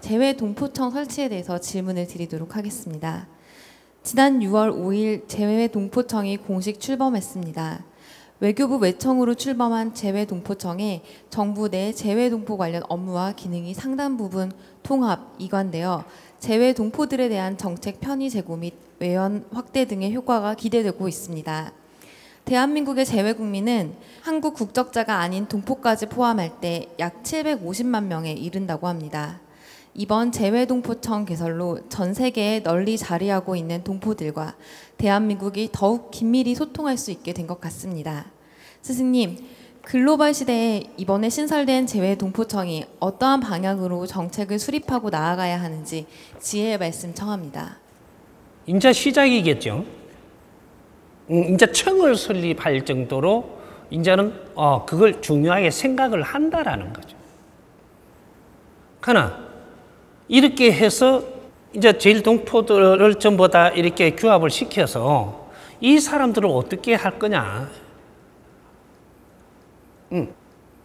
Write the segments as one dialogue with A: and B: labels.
A: 재외 동포청 설치에 대해서 질문을 드리도록 하겠습니다. 지난 6월 5일 재외 동포청이 공식 출범했습니다. 외교부 외청으로 출범한 재외 동포청에 정부 내 재외 동포 관련 업무와 기능이 상당 부분 통합, 이관되어 재외 동포들에 대한 정책 편의 제고 및 외연 확대 등의 효과가 기대되고 있습니다. 대한민국의 재외 국민은 한국 국적자가 아닌 동포까지 포함할 때 약 750만 명에 이른다고 합니다. 이번 재외동포청 개설로 전 세계에 널리 자리하고 있는 동포들과 대한민국이 더욱 긴밀히 소통할 수 있게 된 것 같습니다. 스승님, 글로벌 시대에 이번에 신설된 재외동포청이 어떠한 방향으로 정책을 수립하고 나아가야 하는지 지혜의 말씀 청합니다.
B: 이제 시작이겠죠. 음, 이제 청을 설립할 정도로 이제는 어, 그걸 중요하게 생각을 한다라는 거죠. 그러나 이렇게 해서 이제 제일 동포들을 전부 다 이렇게 규합을 시켜서 이 사람들을 어떻게 할 거냐. 음.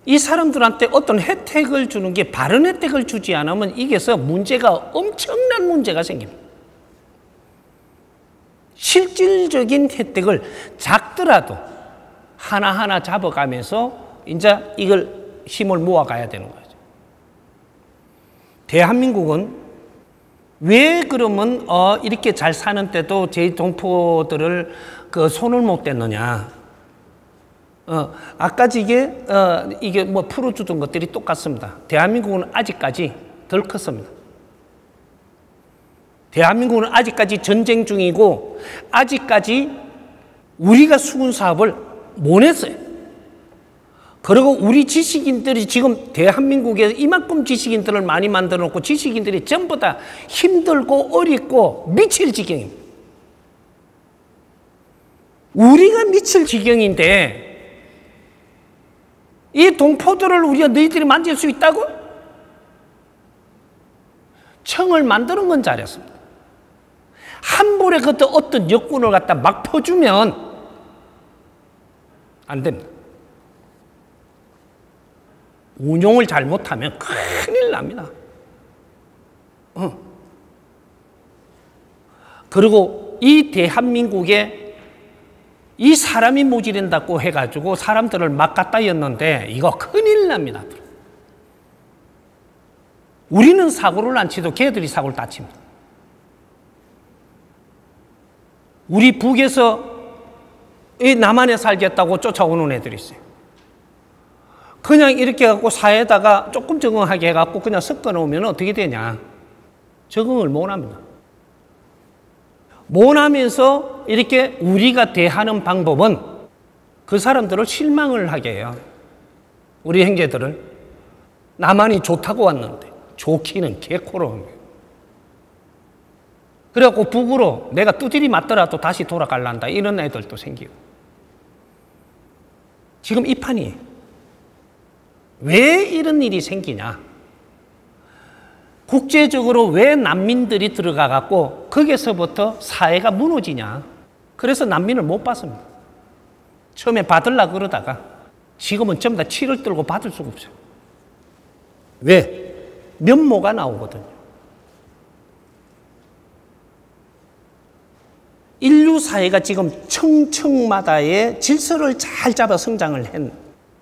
B: 이 사람들한테 어떤 혜택을 주는 게 바른 혜택을 주지 않으면 이게서 문제가 엄청난 문제가 생깁니다. 실질적인 혜택을 작더라도 하나하나 잡아가면서 이제 이걸 힘을 모아가야 되는 거죠. 대한민국은 왜 그러면 어 이렇게 잘 사는데도 제2동포들을 그 손을 못 댔느냐? 어 아까 이게 어 이게 뭐 풀어주던 것들이 똑같습니다. 대한민국은 아직까지 덜 컸습니다. 대한민국은 아직까지 전쟁 중이고 아직까지 우리가 수군 사업을 못 했어요. 그리고 우리 지식인들이 지금 대한민국에 이만큼 지식인들을 많이 만들어 놓고 지식인들이 전부 다 힘들고 어렵고 미칠 지경입니다. 우리가 미칠 지경인데 이 동포들을 우리가 너희들이 만질 수 있다고? 청을 만드는 건 잘했습니다. 한 번에 그때 어떤 역군을 갖다 막 퍼주면 안 됩니다. 운용을 잘못하면 큰일 납니다. 어. 그리고 이 대한민국에 이 사람이 모지른다고 해가지고 사람들을 막 갖다 였는데 이거 큰일 납니다. 우리는 사고를 안 치도 걔들이 사고를 다 칩니다. 우리 북에서 이 남한에 살겠다고 쫓아오는 애들이 있어요. 그냥 이렇게 갖고 사회에다가 조금 적응하게 해갖고 그냥 섞어 놓으면 어떻게 되냐. 적응을 못 합니다. 못 하면서 이렇게 우리가 대하는 방법은 그 사람들을 실망을 하게 해요. 우리 형제들을. 나만이 좋다고 왔는데, 좋기는 개코로. 그래갖고 북으로 내가 두드리 맞더라도 다시 돌아갈란다. 이런 애들도 생기고. 지금 이 판이에요. 왜 이런 일이 생기냐? 국제적으로 왜 난민들이 들어가 갖고 거기서부터 사회가 무너지냐? 그래서 난민을 못 받습니다. 처음에 받을라 그러다가 지금은 전부 다 치를 들고 받을 수가 없어요. 왜? 면모가 나오거든요. 인류 사회가 지금 청청마다의 질서를 잘 잡아 성장을 한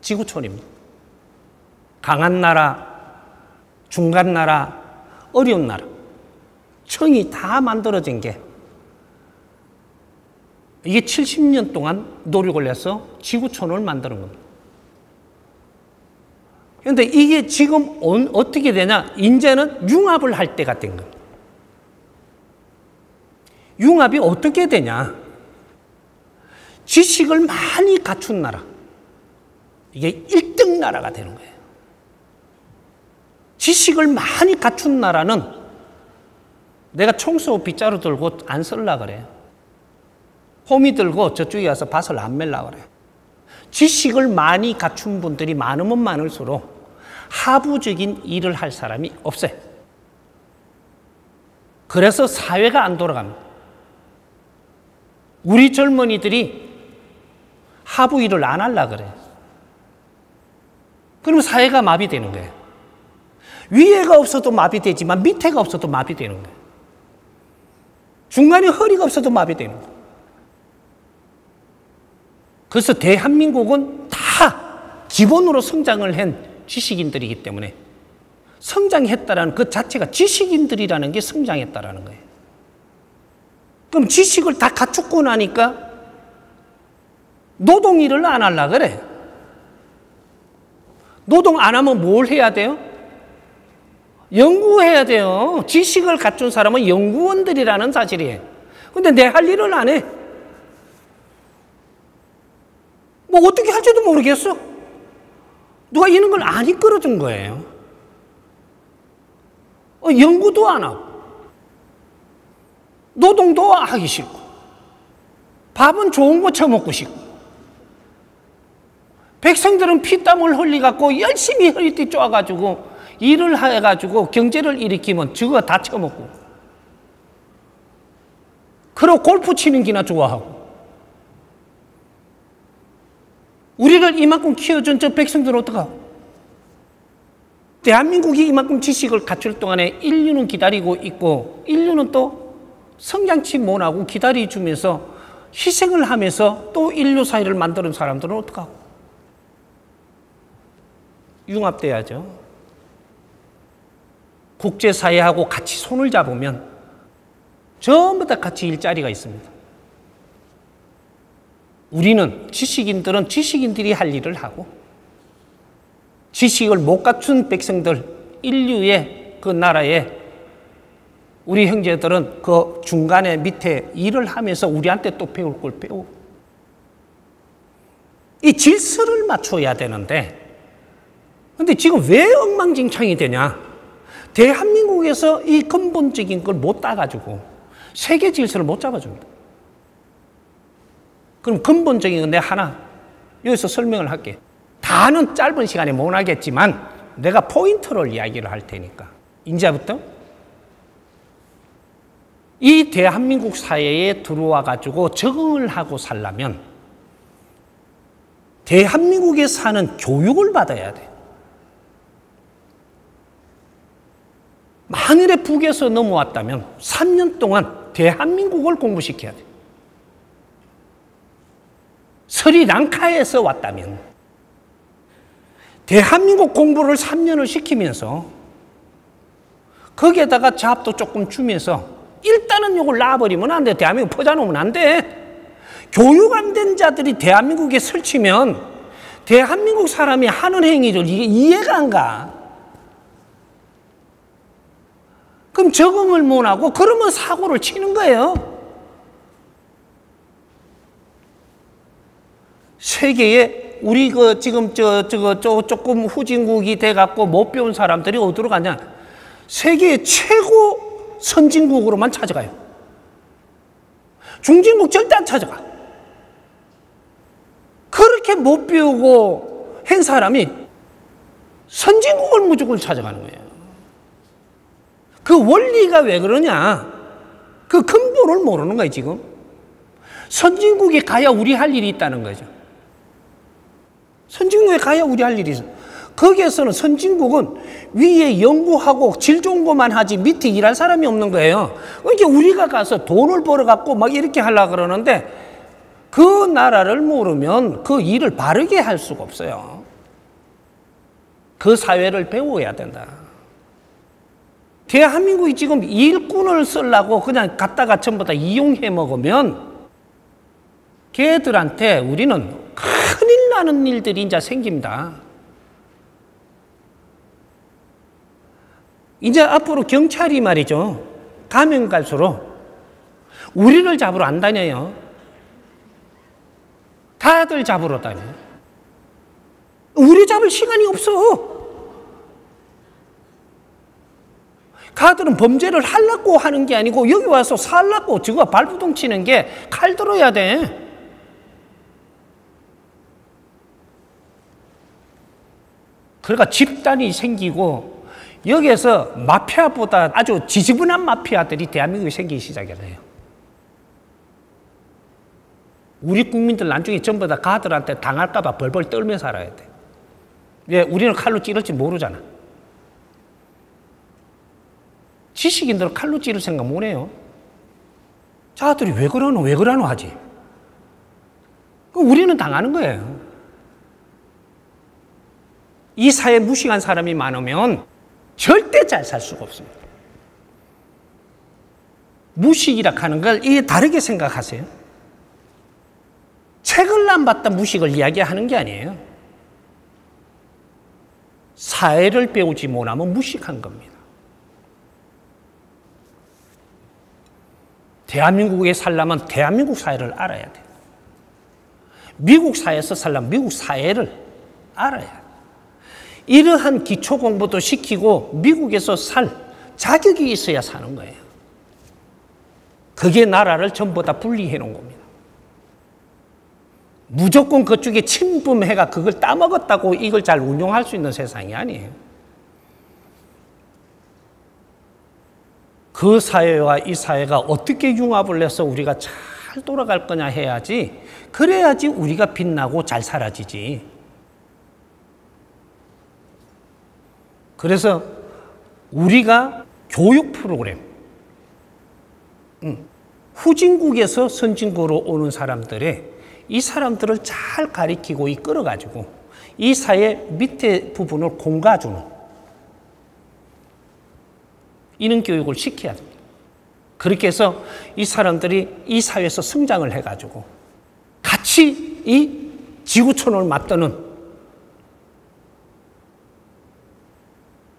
B: 지구촌입니다. 강한 나라, 중간 나라, 어려운 나라. 청이 다 만들어진 게 이게 70년 동안 노력을 해서 지구촌을 만드는 겁니다. 그런데 이게 지금 어떻게 되냐? 이제는 융합을 할 때가 된 겁니다. 융합이 어떻게 되냐? 지식을 많이 갖춘 나라. 이게 1등 나라가 되는 거예요. 지식을 많이 갖춘 나라는 내가 청소 빗자루 들고 안 쓸라 그래. 호미 들고 저쪽에 가서 밭을 안 멜라 그래. 지식을 많이 갖춘 분들이 많으면 많을수록 하부적인 일을 할 사람이 없어요. 그래서 사회가 안 돌아갑니다. 우리 젊은이들이 하부 일을 안 할라 그래. 그러면 사회가 마비되는 거예요. 위에가 없어도 마비되지만 밑에가 없어도 마비되는 거예요. 중간에 허리가 없어도 마비되는 거예요. 그래서 대한민국은 다 기본으로 성장을 한 지식인들이기 때문에 성장했다라는 그 자체가 지식인들이라는 게 성장했다라는 거예요. 그럼 지식을 다 갖추고 나니까 노동 일을 안 하려 그래. 노동 안 하면 뭘 해야 돼요? 연구해야 돼요. 지식을 갖춘 사람은 연구원들이라는 사실이에요. 근데 내 할 일을 안 해. 뭐 어떻게 할지도 모르겠어. 누가 이런 걸 안 이끌어 준 거예요. 어, 연구도 안 하고, 노동도 하기 싫고, 밥은 좋은 거 처먹고 싶고, 백성들은 피땀을 흘리갖고 열심히 허리띠 쪼아가지고 일을 해가지고 경제를 일으키면 저거 다 처먹고, 그리고 골프 치는 기나 좋아하고, 우리를 이만큼 키워준 저 백성들은 어떡하고? 대한민국이 이만큼 지식을 갖출 동안에 인류는 기다리고 있고, 인류는 또 성장치 못하고 기다려주면서 희생을 하면서 또 인류 사회를 만드는 사람들은 어떡하고? 융합돼야죠. 국제사회하고 같이 손을 잡으면 전부 다 같이 일자리가 있습니다. 우리는 지식인들은 지식인들이 할 일을 하고 지식을 못 갖춘 백성들, 인류의 그 나라에 우리 형제들은 그 중간에 밑에 일을 하면서 우리한테 또 배울 걸 배우고 이 질서를 맞춰야 되는데 근데 지금 왜 엉망진창이 되냐? 대한민국에서 이 근본적인 걸 못 따가지고 세계 질서를 못 잡아줍니다. 그럼 근본적인 건 내가 하나 여기서 설명을 할게. 다는 짧은 시간에 못 하겠지만 내가 포인트를 이야기를 할 테니까. 이제부터 이 대한민국 사회에 들어와 가지고 적응을 하고 살려면 대한민국에 사는 교육을 받아야 돼. 만일에 북에서 넘어왔다면 3년 동안 대한민국을 공부시켜야 돼. 스리랑카에서 왔다면 대한민국 공부를 3년을 시키면서 거기에다가 잡도 조금 주면서 일단은 이걸 놔버리면 안 돼. 대한민국 퍼져놓으면 안 돼. 교육 안 된 자들이 대한민국에 설치면 대한민국 사람이 하는 행위를 이게 이해가 안 가. 그럼 적응을 못하고 그러면 사고를 치는 거예요. 세계에 우리 그 지금 저 저거 저 조금 후진국이 돼 갖고 못 배운 사람들이 어디로 가냐? 세계 최고 선진국으로만 찾아가요. 중진국 절대 안 찾아가. 그렇게 못 배우고 한 사람이 선진국을 무조건 찾아가는 거예요. 그 원리가 왜 그러냐? 그 근본을 모르는 거예요, 지금. 선진국에 가야 우리 할 일이 있다는 거죠. 선진국에 가야 우리 할 일이 있어. 거기에서는 선진국은 위에 연구하고 질 좋은 것만 하지 밑에 일할 사람이 없는 거예요. 그러니까 우리가 가서 돈을 벌어갖고 막 이렇게 하려 그러는데 그 나라를 모르면 그 일을 바르게 할 수가 없어요. 그 사회를 배워야 된다. 대한민국이 지금 일꾼을 쓰려고 그냥 갖다가 전부 다 이용해 먹으면 걔들한테 우리는 큰일 나는 일들이 이제 생깁니다. 이제 앞으로 경찰이 말이죠. 가면 갈수록 우리를 잡으러 안 다녀요. 다들 잡으러 다녀. 우리 잡을 시간이 없어. 가들은 범죄를 하려고 하는 게 아니고 여기 와서 살라고 저거 발부동 치는 게 칼 들어야 돼. 그러니까 집단이 생기고 여기에서 마피아보다 아주 지지분한 마피아들이 대한민국에 생기기 시작해요. 우리 국민들 나중에 전부 다 가들한테 당할까봐 벌벌 떨며 살아야 돼. 왜? 우리는 칼로 찌를지 모르잖아. 지식인들은 칼로 찌를 생각 못 해요. 자들이 왜 그러노, 왜 그러노 하지. 우리는 당하는 거예요. 이 사회 무식한 사람이 많으면 절대 잘 살 수가 없습니다. 무식이라 하는 걸 이게 다르게 생각하세요. 책을 안 봤다 무식을 이야기하는 게 아니에요. 사회를 배우지 못하면 무식한 겁니다. 대한민국에 살려면 대한민국 사회를 알아야 돼요. 미국 사회에서 살려면 미국 사회를 알아야 돼요. 이러한 기초 공부도 시키고 미국에서 살 자격이 있어야 사는 거예요. 그게 나라를 전부 다 분리해 놓은 겁니다. 무조건 그쪽에 침범해가 그걸 따먹었다고 이걸 잘 운용할 수 있는 세상이 아니에요. 그 사회와 이 사회가 어떻게 융합을 해서 우리가 잘 돌아갈 거냐 해야지, 그래야지 우리가 빛나고 잘 살아지지. 그래서 우리가 교육 프로그램, 음, 후진국에서 선진국으로 오는 사람들의 이 사람들을 잘 가리키고 이끌어가지고 이 사회 밑에 부분을 공가주는 이런 교육을 시켜야 됩니다. 그렇게 해서 이 사람들이 이 사회에서 성장을 해가지고 같이 이 지구촌을 맞드는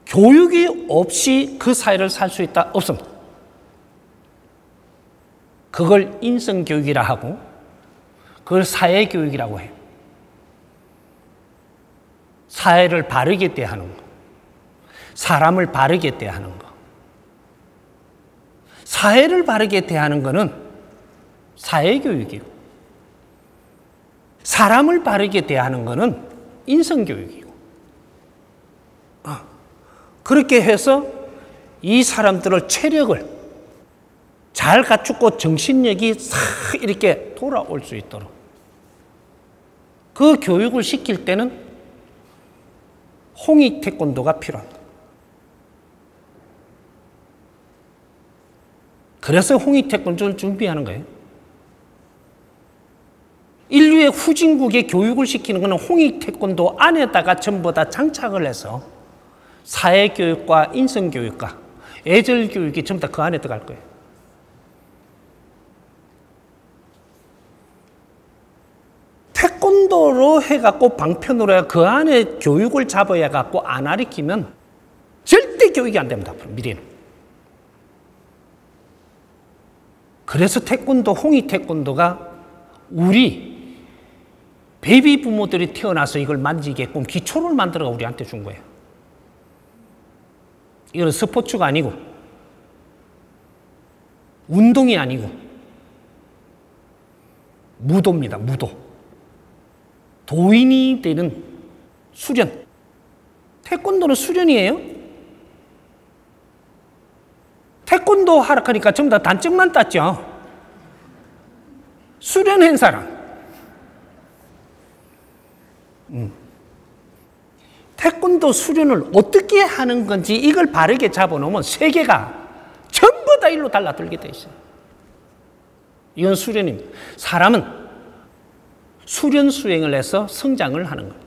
B: 교육이 없이 그 사회를 살 수 있다? 없습니다. 그걸 인성교육이라 하고 그걸 사회교육이라고 해요. 사회를 바르게 대하는 거. 사람을 바르게 대하는 거. 사회를 바르게 대하는 거는 사회교육이고, 사람을 바르게 대하는 거는 인성교육이고. 아, 그렇게 해서 이 사람들을 체력을 잘 갖추고 정신력이 싹 이렇게 돌아올 수 있도록 그 교육을 시킬 때는 홍익 태권도가 필요합니다. 그래서 홍익 태권도를 준비하는 거예요. 인류의 후진국의 교육을 시키는 것은 홍익 태권도 안에다가 전부 다 장착을 해서 사회교육과 인성교육과 애절교육이 전부 다 그 안에 들어갈 거예요. 태권도로 해갖고 방편으로 해그 안에 교육을 잡아야 갖고 안 가리키면 절대 교육이 안 됩니다. 미래는. 그래서 태권도, 홍이 태권도가 우리 베이비 부모들이 태어나서 이걸 만지게끔 기초를 만들어 우리한테 준 거예요. 이건 스포츠가 아니고, 운동이 아니고, 무도입니다, 무도. 도인이 되는 수련. 태권도는 수련이에요. 태권도 하락하니까 전부 다 단점만 땄죠. 수련한 사람. 음. 태권도 수련을 어떻게 하는 건지 이걸 바르게 잡아놓으면 세계가 전부 다 일로 달라들게 돼 있어요. 이건 수련입니다. 사람은 수련 수행을 해서 성장을 하는 겁니다.